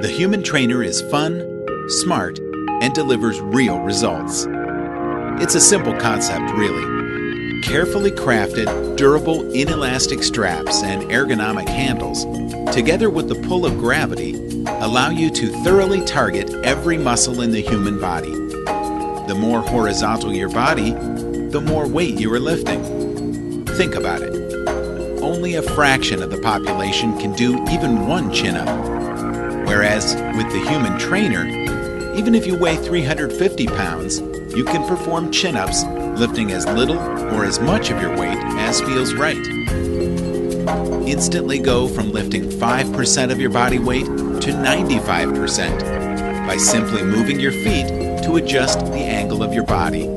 The human trainer is fun, smart, and delivers real results. It's a simple concept, really. Carefully crafted, durable, inelastic straps and ergonomic handles, together with the pull of gravity, allow you to thoroughly target every muscle in the human body. The more horizontal your body, the more weight you are lifting. Think about it. Only a fraction of the population can do even one chin up. Whereas with the human trainer, even if you weigh 350 pounds, you can perform chin ups lifting as little or as much of your weight as feels right. Instantly go from lifting 5% of your body weight to 95% by simply moving your feet to adjust the angle of your body.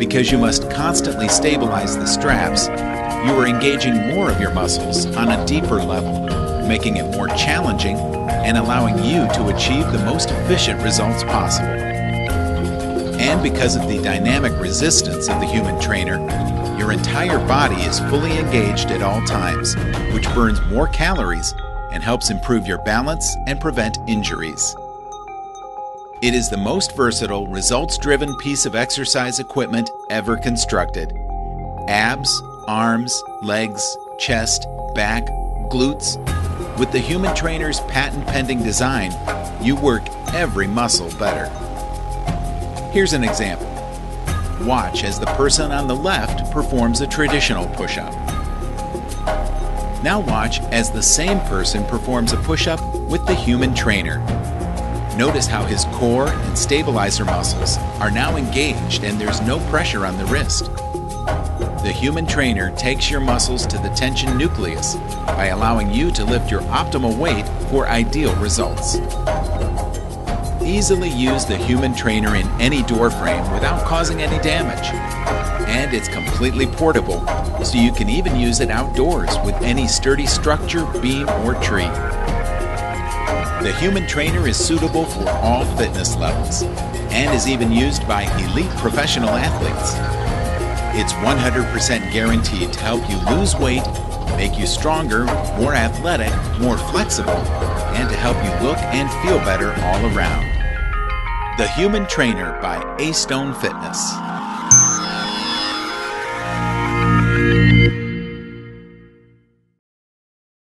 Because you must constantly stabilize the straps, you are engaging more of your muscles on a deeper level, making it more challenging and allowing you to achieve the most efficient results possible. And because of the dynamic resistance of the human trainer, your entire body is fully engaged at all times, which burns more calories and helps improve your balance and prevent injuries. It is the most versatile, results driven piece of exercise equipment ever constructed. Abs, arms, legs, chest, back, glutes, with the Human Trainer's patent pending design, you work every muscle better. Here's an example. Watch as the person on the left performs a traditional push up. Now watch as the same person performs a push up with the Human Trainer. Notice how his core and stabilizer muscles are now engaged and there's no pressure on the wrist. The human trainer takes your muscles to the tension nucleus by allowing you to lift your optimal weight for ideal results. Easily use the human trainer in any door frame without causing any damage. And it's completely portable, so you can even use it outdoors with any sturdy structure, beam, or tree. The human trainer is suitable for all fitness levels and is even used by elite professional athletes. It's 100% guaranteed to help you lose weight, make you stronger, more athletic, more flexible, and to help you look and feel better all around. The Human Trainer by Astone Fitness.